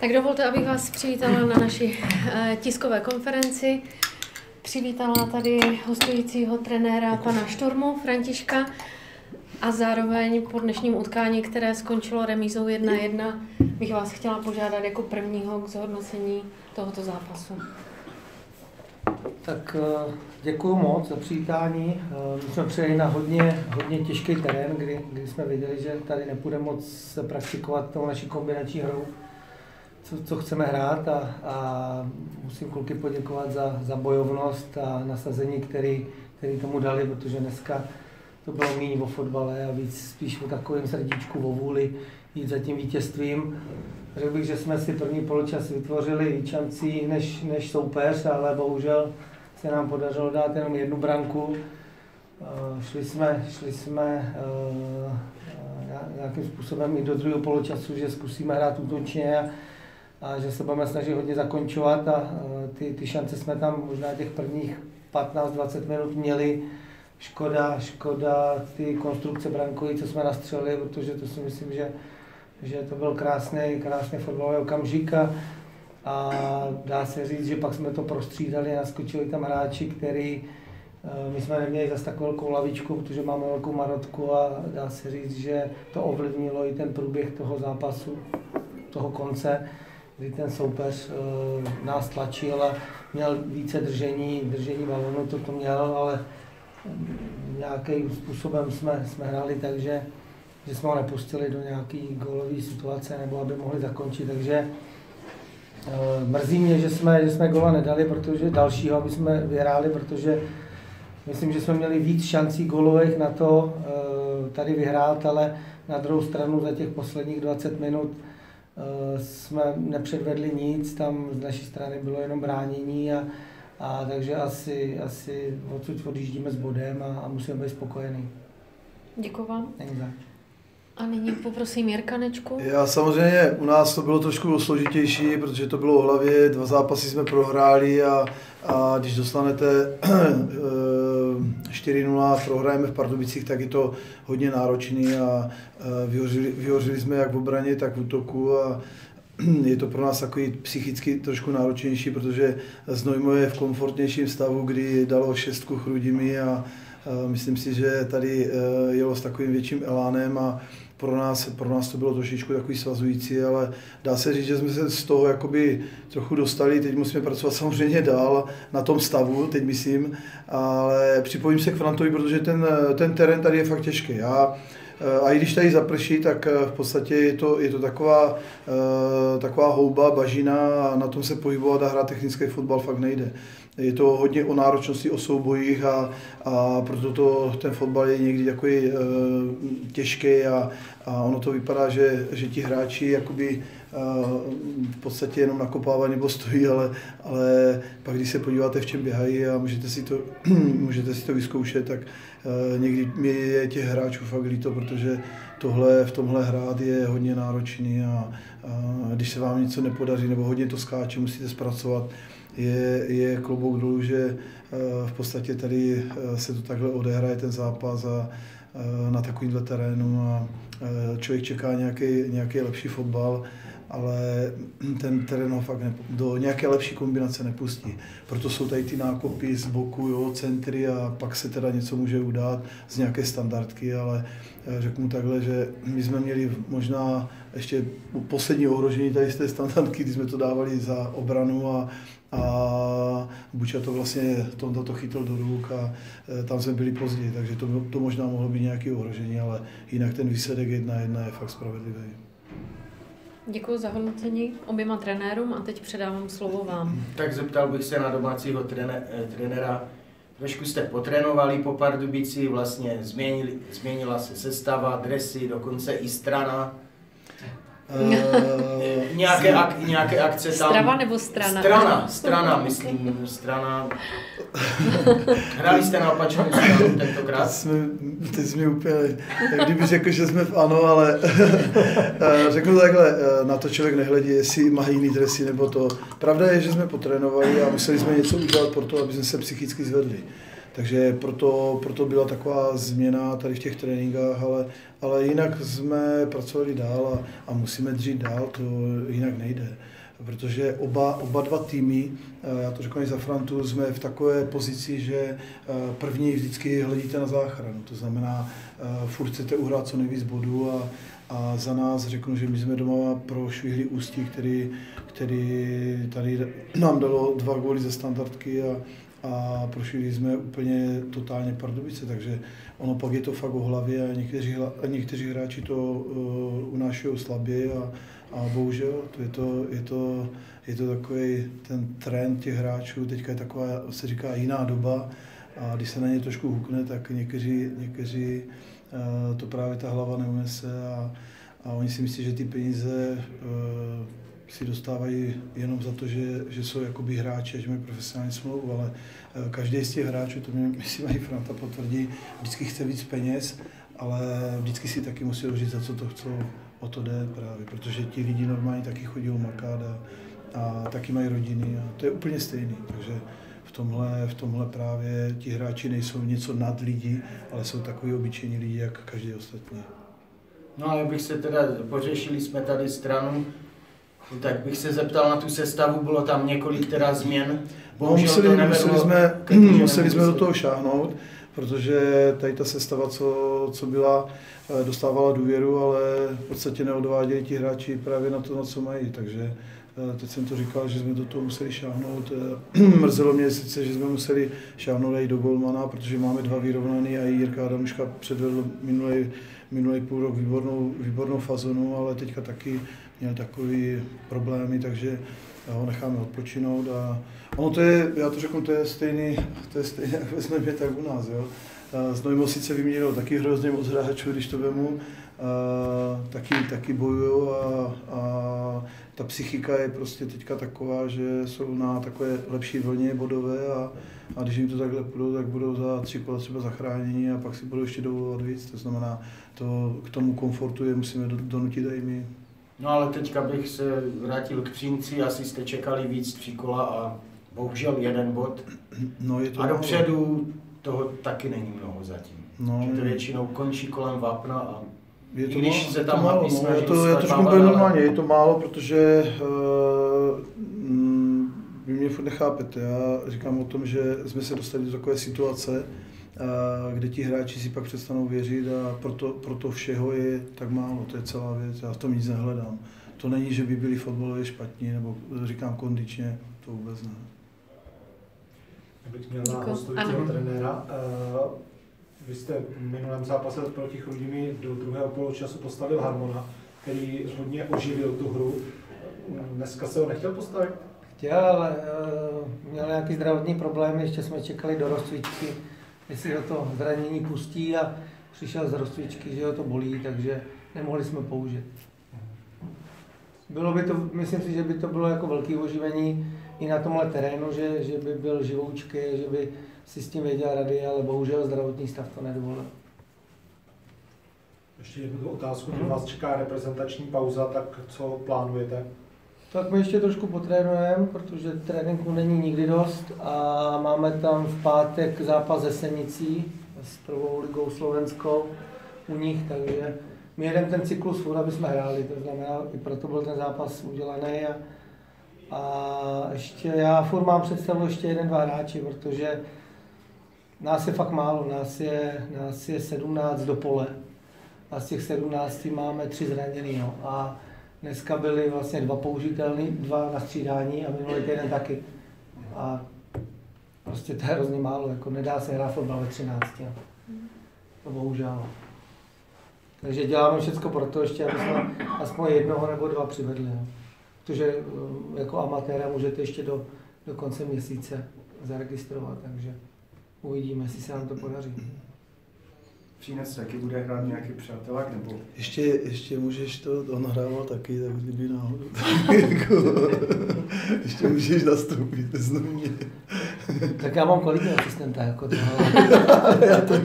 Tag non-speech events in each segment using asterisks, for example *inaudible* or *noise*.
Tak dovolte, abych vás přivítala na naší eh, tiskové konferenci. Přivítala tady hostujícího trenéra pana Štormu, Františka, a zároveň po dnešním utkání, které skončilo remízou 1-1, bych vás chtěla požádat jako prvního k zhodnocení tohoto zápasu. Tak eh, děkuji moc za přivítání. Eh, my jsme přijeli na hodně, hodně těžký terén, kdy, kdy jsme viděli, že tady nepůjde moc praktikovat tou naší kombinační hru, co, co chceme hrát a, a musím kluky poděkovat za, za bojovnost a nasazení, který, který tomu dali, protože dneska to bylo méně o fotbale a víc spíš o takovém srdíčku, o vůli jít za tím vítězstvím. Řekl bych, že jsme si první poločas vytvořili víc šancí než, než soupeř, ale bohužel se nám podařilo dát jenom jednu branku. Uh, šli jsme, šli jsme uh, nějakým způsobem i do druhého poločasu, že zkusíme hrát útočně a, že se budeme snažit hodně zakončovat a ty, ty šance jsme tam možná těch prvních 15-20 minut měli. Škoda, škoda ty konstrukce brankový, co jsme nastřelili, protože to si myslím, že že to byl krásný, krásný fotbalový okamžik a, a dá se říct, že pak jsme to prostřídali, naskočili tam hráči, který eh, my jsme neměli zase tak velkou lavičku, protože máme velkou marotku a dá se říct, že to ovlivnilo i ten průběh toho zápasu, toho konce, kdy ten soupeř uh, nás tlačil a měl více držení, držení balonu, to to měl, ale nějakým způsobem jsme, jsme hráli tak, že že jsme ho nepustili do nějaký gólové situace, nebo aby mohli zakončit, takže eh, mrzí mě, že jsme, že jsme gola nedali, protože dalšího, aby jsme vyhráli, protože myslím, že jsme měli víc šancí golových na to eh, tady vyhrát, ale na druhou stranu za těch posledních 20 minut jsme nepředvedli nic, tam z naší strany bylo jenom bránění a, a takže asi, asi odsud odjíždíme s bodem a, a musíme být spokojení. Děkuji vám. Není zač. A nyní poprosím Jirkanečku. Já samozřejmě, u nás to bylo trošku složitější, protože to bylo v hlavě, dva zápasy jsme prohráli a, a když dostanete *clears throat* 4-0 eh, prohrajeme v Pardubicích, tak je to hodně náročný a vyhořili, vyhořili jsme jak v obraně, tak v útoku a je to pro nás takový psychicky trošku náročnější, protože Znojmo je v komfortnějším stavu, kdy dalo šestku chrudimi a, a myslím si, že tady eh, jelo s takovým větším elánem a pro nás, pro nás to bylo trošičku takový svazující, ale dá se říct, že jsme se z toho jakoby trochu dostali, teď musíme pracovat samozřejmě dál na tom stavu, teď myslím, ale připojím se k Frantovi, protože ten, ten terén tady je fakt těžký. Já, eh, a i když tady zaprší, tak eh, v podstatě je to, je to taková, eh, taková houba, bažina a na tom se pohybovat a hrát technický fotbal fakt nejde je to hodně o náročnosti, o soubojích a, a proto to, ten fotbal je někdy takový e, těžký a, a ono to vypadá, že, že ti hráči jakoby e, v podstatě jenom nakopávají nebo stojí, ale, ale pak když se podíváte, v čem běhají a můžete si to, *clears throat* můžete si to vyzkoušet, tak e, někdy je těch hráčů fakt líto, protože tohle, v tomhle hrát je hodně náročný a, a když se vám něco nepodaří nebo hodně to skáče, musíte zpracovat, je, je klobouk dolů, že eh, v podstatě tady eh, se to takhle odehraje ten zápas a eh, na takovýmhle terénu a člověk čeká nějaký, nějaký lepší fotbal, ale ten terén ho fakt do nějaké lepší kombinace nepustí. Proto jsou tady ty nákopy z boku, jo, centry a pak se teda něco může udát z nějaké standardky, ale řeknu takhle, že my jsme měli možná ještě poslední ohrožení tady z té standardky, kdy jsme to dávali za obranu a a Buča to vlastně Tonda to chytil do ruk a e, tam jsme byli později, takže to, to možná mohlo být nějaké ohrožení, ale jinak ten výsledek 1-1 je fakt spravedlivý. Děkuji za hodnocení oběma trenérům a teď předávám slovo vám. Tak zeptal bych se na domácího trené, trenéra. Trošku jste potrénovali po Pardubici, vlastně změnili, změnila se sestava, dresy, dokonce i strana. Uh, nějaké, ak, nějaké akce tam. Strava nebo strana? Strana, strana, myslím, strana. Hrali jste na opačnou stranu tentokrát? Teď jsme, teď jsme úplně, jak kdyby řekl, že jsme v ano, ale eh, řeknu takhle, eh, na to člověk nehledí, jestli má jiný dresy nebo to. Pravda je, že jsme potrénovali a museli jsme něco udělat pro to, aby jsme se psychicky zvedli. Takže proto, proto byla taková změna tady v těch tréninkách, ale, ale jinak jsme pracovali dál a, a musíme dřít dál, to jinak nejde protože oba, oba dva týmy, eh, já to řeknu i za Frantu, jsme v takové pozici, že eh, první vždycky hledíte na záchranu. To znamená, eh, furt chcete uhrát co nejvíc bodů a, a za nás řeknu, že my jsme doma pro švihli ústí, který, který tady nám dalo dva góly ze standardky a, a prošli jsme úplně totálně Pardubice, takže ono pak je to fakt o hlavě a někteří, někteří hráči to uh, unášejí slabě a, a bohužel to je, to, je, to, je to takový ten trend těch hráčů, teďka je taková, se říká, jiná doba a když se na ně trošku hukne, tak někteří, někteří uh, to právě ta hlava neunese a, a oni si myslí, že ty peníze uh, si dostávají jenom za to, že, že jsou jakoby hráči, že mají profesionální smlouvu, ale uh, každý z těch hráčů, to mě myslím i Franta potvrdí, vždycky chce víc peněz, ale vždycky si taky musí říct, za co to chcou o to jde právě, protože ti lidi normálně taky chodí makat a, a taky mají rodiny a to je úplně stejný, takže v tomhle, v tomhle právě ti hráči nejsou něco nad lidi, ale jsou takový obyčejní lidi, jak každý ostatní. No a bych se teda, pořešili jsme tady stranu, tak bych se zeptal na tu sestavu, bylo tam několik teda změn. No, museli, museli jsme, *clears throat* museli jsme do toho šáhnout, protože tady ta sestava, co, co byla, eh, dostávala důvěru, ale v podstatě neodváděli ti hráči právě na to, na co mají. Takže eh, teď jsem to říkal, že jsme do toho museli šáhnout. Eh, *clears throat* mrzelo mě sice, že jsme museli šáhnout i do Golmana, protože máme dva vyrovnaný a i Jirka Adamuška předvedl minulý, minulý půl rok výbornou, výbornou fazonu, ale teďka taky měl takový problémy, takže ho necháme odpočinout a ono to je, já to řeknu, to je stejný, to je stejný *laughs* jak ve Znojmě, tak u nás, jo. Znojmo sice vyměnilo taky hrozně moc hráčů, když to vemu, a, taky, taky bojují a, a ta psychika je prostě teďka taková, že jsou na takové lepší vlně bodové a, a když jim to takhle půjdou, tak budou za tři kola třeba zachráněni a pak si budou ještě dovolovat víc. To znamená, to, k tomu komfortu je musíme donutit i my. No ale teďka bych se vrátil k Přínci, asi jste čekali víc tři kola a bohužel jeden bod. No, je to a dopředu toho taky není mnoho zatím. No, že to většinou končí kolem Vapna a je to když se tam to málo, no, je to, je to trošku normálně, je to málo, protože uh, vy mě furt nechápete. Já říkám o tom, že jsme se dostali do takové situace, kde ti hráči si pak přestanou věřit a proto, proto všeho je tak málo, to je celá věc, já v tom nic nehledám. To není, že by byli fotbalově špatní, nebo říkám kondičně, to vůbec ne. Abych měl na hostujícího trenéra, uh, vy jste v minulém zápase proti Chrudimi do druhého poločasu postavil Harmona, který hodně oživil tu hru. Dneska se ho nechtěl postavit? Chtěl, ale uh, měl nějaký zdravotní problém, ještě jsme čekali do rozcvičky jestli ho to zranění pustí a přišel z rozcvičky, že ho to bolí, takže nemohli jsme použít. Bylo by to, myslím si, že by to bylo jako velké oživení i na tomhle terénu, že, že by byl živoučký, že by si s tím věděl rady, ale bohužel zdravotní stav to nedovolil. Ještě jednu otázku, když vás čeká reprezentační pauza, tak co plánujete? Tak my ještě trošku potrénujeme, protože tréninku není nikdy dost a máme tam v pátek zápas ze Senicí s prvou ligou slovenskou u nich, takže my jedeme ten cyklus furt, aby jsme hráli, to znamená, i proto byl ten zápas udělaný a, a ještě já furt mám představu ještě jeden, dva hráči, protože nás je fakt málo, nás je, nás je 17 do pole a z těch 17 máme tři zraněný. No. A Dneska byly vlastně dva použitelný, dva na střídání a minulý týden taky. A prostě to je hrozně málo, jako nedá se hrát fotbal ve 13. To bohužel. Takže děláme všechno pro to ještě, aby jsme aspoň jednoho nebo dva přivedli. No. Protože eh, jako amatéra můžete ještě do, do konce měsíce zaregistrovat, takže uvidíme, jestli se nám to podaří. Přines taky bude hrát nějaký přátelák, nebo? Ještě, ještě můžeš to, on hrával taky, tak kdyby náhodou. *laughs* jako, ještě můžeš nastoupit bez mě. tak já mám kvalitní asistenta, jako to.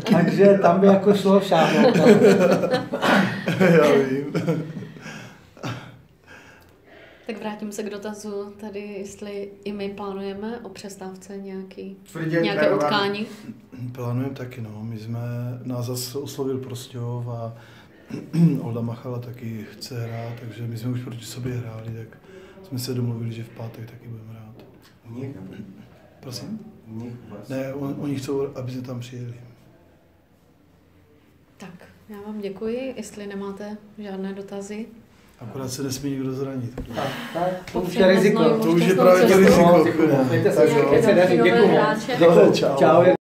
*laughs* Takže tam by jako šlo šáhnout. *laughs* já vím. Tak vrátím se k dotazu tady, jestli i my plánujeme o přestávce nějaký, Tvrdě nějaké trénovat. utkání. Plánujeme taky, no. My jsme, nás zase oslovil Prostějov a *clears throat* Olda Machala taky chce hrát, takže my jsme už proti sobě hráli, tak jsme se domluvili, že v pátek taky budeme hrát. Nich? Prosím? Nich? Ne, on, oni chcou, aby jsme tam přijeli. Tak, já vám děkuji, jestli nemáte žádné dotazy. Akorát se nesmí nikdo zranit. Tak, tak, to už je riziko. To už je právě to riziko. Tak jo. Čau.